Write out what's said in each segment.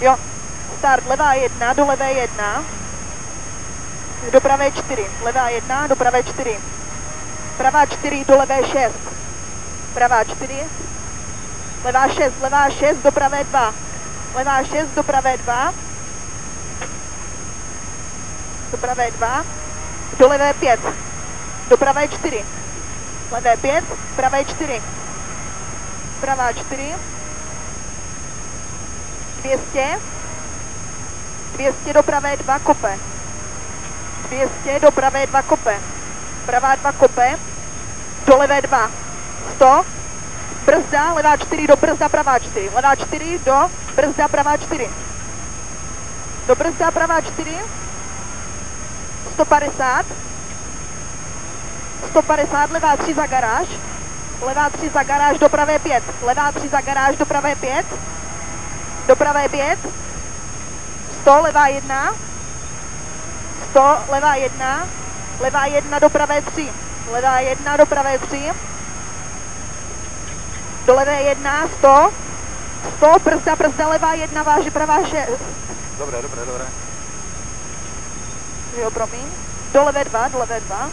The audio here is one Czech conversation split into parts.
Jo. Start, levá jedna, do levé jedna. Do pravé čtyři. Levá jedna, do pravé čtyři. Pravá čtyři, do levé šest. Pravá čtyři. Levá šest, levá šest, do pravé dva. Levá šest, do pravé dva. Do pravé dva. Do levé pět. Do pravé čtyři. Levé pět, pravé čtyři. Pravá čtyři. 200. 200 do pravé 2 kope. 200 do pravé 2 kope. Pravá 2 kope. Do levé 2. 100. Brzda, levá 4 do brzda, pravá 4. Levá 4 do brzda, pravá 4. Do brzda, pravá 4. 150. 150, levá 3 za garáž. Levá 3 za garáž do pravé 5. Levá 3 za garáž do pravé 5. Do pravé 5. 100, levá 1. 100, levá 1. Levá 1 do pravé 3. Levá 1 do pravé 3. Do levé 1, 100. 100, brzda, brzda, levá 1, váže pravá 6. Dobré, dobré, dobré. Jo, promiň. Do levé 2, do levé 2.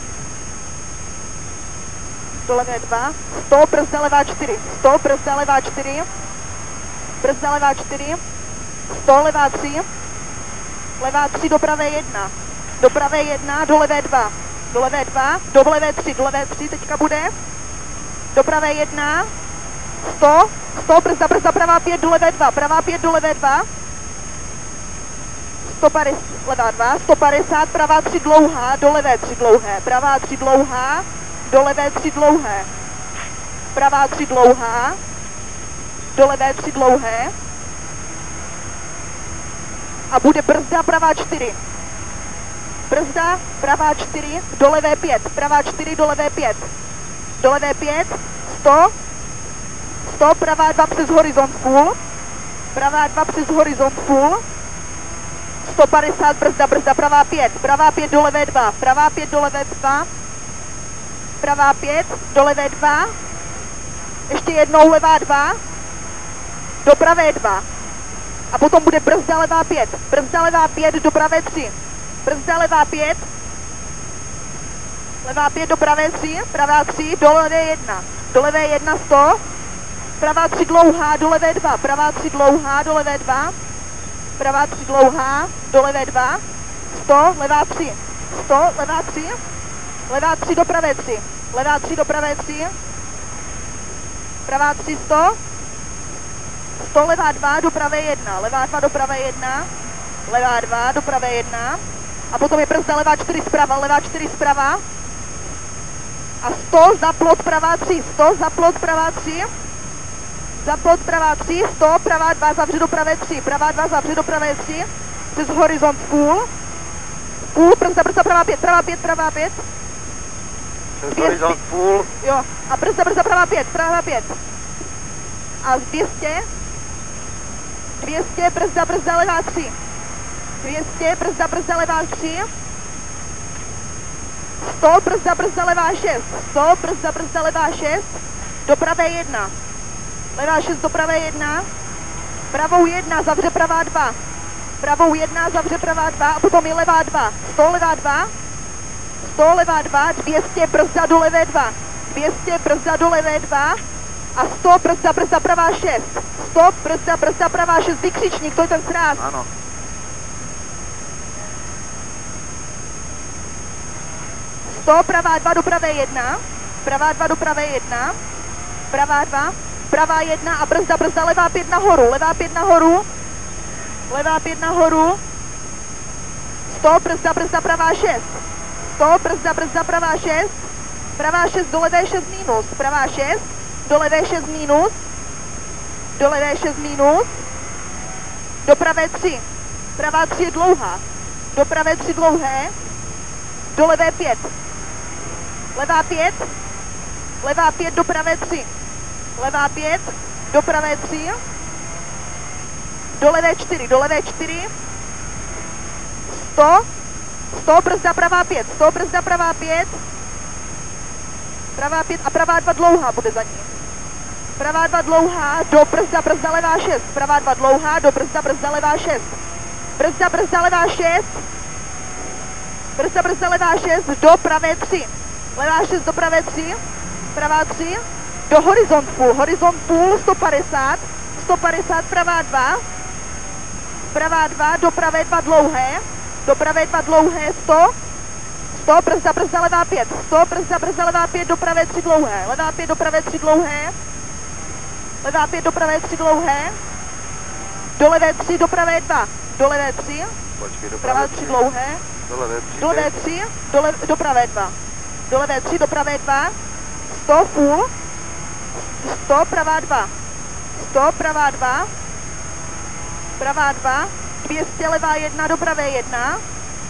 Do levé 2. 100, brzda, levá 4. 100, brzda, levá 4. Brzda, levá 4. 100, levá 3. Levá 3 do pravé 1. Do pravé 1, do levé 2. Do levé 2, do levé 3, do levé 3 teďka bude. Do pravé 1. 100, 100, brzda, brzda, pravá 5, do levé 2. Pravá 5, do levé 2. 150, levá 2, 150, pravá 3 dlouhá, do levé 3 dlouhé. Pravá 3 dlouhá, do levé 3 dlouhé. Pravá 3 dlouhá, do levé 3 dlouhé. A bude brzda pravá 4. Brzda pravá 4, do levé 5. Pravá 4, do levé 5. Do levé 5, 100. 100, pravá 2 přes horizont full. Pravá 2 přes horizont full. 150, brzda, brzda, pravá 5. Pravá 5, do levé 2. Pravá 5, do levé 2. Pravá 5, do levé 2. Ještě jednou levá 2. Do pravé 2. A potom bude brzda levá 5. Brzda levá 5 do pravé 3. Brzda levá 5. Levá 5 do pravé 3. Pravá 3 do levé 1. Do levé 1 100. Pravá 3 dlouhá do levé 2. Pravá 3 dlouhá do levé 2. Pravá 3 dlouhá do levé 2. 100. Levá 3. 100. Levá 3. Levá 3 do pravé 3. Levá 3 do pravé 3. Pravá 3 100. 100 levá 2 do pravé 1, levá 2 do pravé 1, levá 2 do pravé 1 a potom je brzda levá 4 zprava, levá 4 zprava. A 100 za plot pravá 3, 100 za plot pravá 3, za plot pravá 3, 100 pravá 2 zavře do pravé 3, pravá 2 zavře do pravé 3, přes horizont půl, půl, brzda, brzda, pravá 5, pravá 5, pravá 5, Přes horizont půl. jo, a brzda, brzda, pravá 5, pravá 5 a 200, 200, brzda, brzda, levá 3. 200, brzda, brzda, levá 3. 100, brzda, brzda, levá 6. 100, brzda, brzda, levá 6. Do pravé 1. Levá 6 do pravé 1. Pravou 1, zavře pravá 2. Pravou 1, zavře pravá 2 a potom je levá 2. 100, levá 2. 100, levá 2. 200, brzda do levé 2. 200, brzda do levé 2 a 100 brzda, brzda, pravá 6. 100 brzda, brzda, pravá 6, vykřičník, to je ten sráz. Ano. Sto, pravá 2 do pravé 1. Pravá 2 do pravé 1. Pravá 2. Pravá 1 a brzda, brzda, levá 5 nahoru. Levá 5 nahoru. Levá 5 nahoru. 100, brzda, brzda, pravá 6. 100, brzda, brzda, pravá 6. Pravá 6 do levé 6 minus. Pravá 6. Do levé 6 minus. Do levé 6 minus. Do pravé 3. Pravá 3 je dlouhá. Do pravé 3 dlouhé. Do levé 5. Levá 5. Levá 5 do pravé 3. Levá 5. Do pravé 3. Do levé 4. Do levé 4. 100. 100 brzda pravá 5. 100 brzda pravá 5. Pravá 5 a pravá 2 dlouhá bude za ní. Pravá 2 dlouhá, do brzda, brzda levá 6, pravá 2 dlouhá, do brzda, brzda levá 6, brzda, brzda levá 6, brzda, brzda levá 6, do pravé 3, levá 6 do pravé 3, pravá 3, do horizont půl, horizont půl 150, 150 pravá 2, pravá 2, do pravé 2 dlouhé, do pravé 2 dlouhé 100, 100, brzda, brzda, levá 5, 100, brzda, brzda, levá 5, do pravé 3 dlouhé, levá 5, do pravé 3 dlouhé, levá 5, do pravé 3 dlouhé, do levé 3, do pravé 2, do levé 3, Počkej, do pravá 3 dlouhé, Do levé 3. do levé 3, do, le, do pravé 2, do levé 3, do pravé 2, 100, full, 100, pravá 2, 100, pravá 2, pravá 2, 200, levá 1, do pravé 1,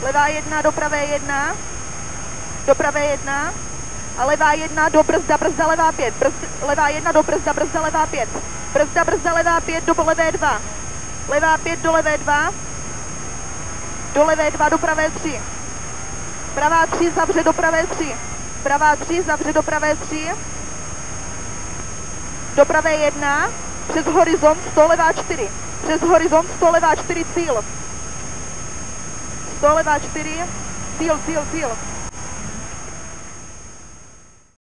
levá 1, do pravé 1, do pravé 1 a levá 1 do brzda, brzda levá 5, brzd, levá 1 do brzda, brzda levá 5, brzda, brzda levá 5 do levé 2, levá 5 do levé 2, do levé 2 do pravé 3, pravá 3 zavře do pravé 3, pravá 3 zavře do pravé 3, do pravé 1, přes horizont 100 levá 4, přes horizont 100 levá 4 cíl, 100 levá 4, cíl, cíl, cíl,